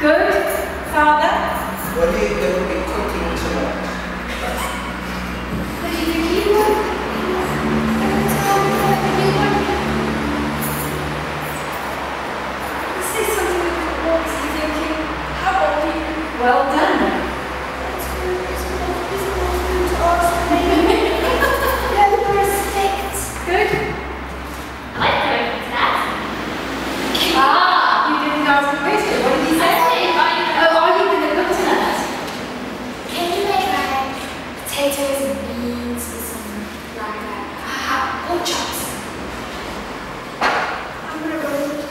Good. Father? What are you going to be cooking tonight? What do you think you want? Say something with your voice, you thinking, how old are you? Well done. That's good. It's not it's not good to ask me. No respect. Good. I like going to that. Ah, you didn't ask a question. What did you say? Oh, are you going to cook tonight? Can you make like potatoes and beans with some like uh, pork chops? I'm gonna go to the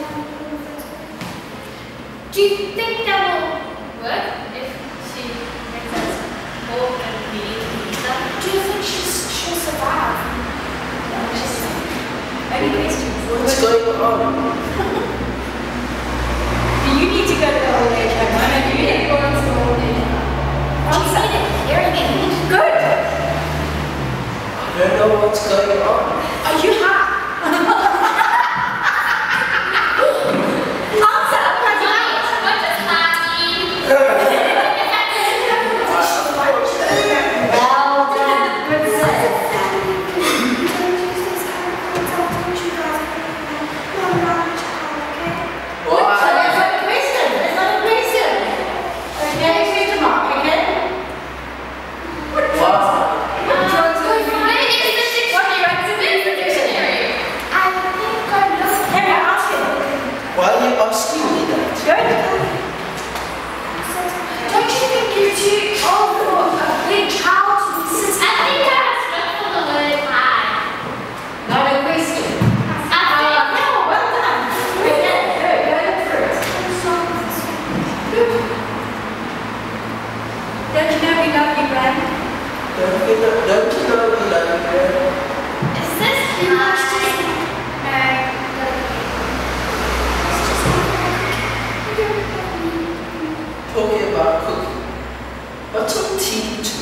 Do you think that will work if she makes us and beans and pizza? Do you think she's, she'll survive? Any questions? What's going on? Do you need to go to the old age home? I know you need to go to the old age home. She's in a hearing aid. Good. I don't know what's going on. Are you asking? Good. Don't you think you're too old for a big child to be I sitting think I have struck for the word high. Not a question. I Uh, no, well done. Okay, good. Go for. Don't you know we love you, Ray? Don't, you know, don't talking about cooking, but to teach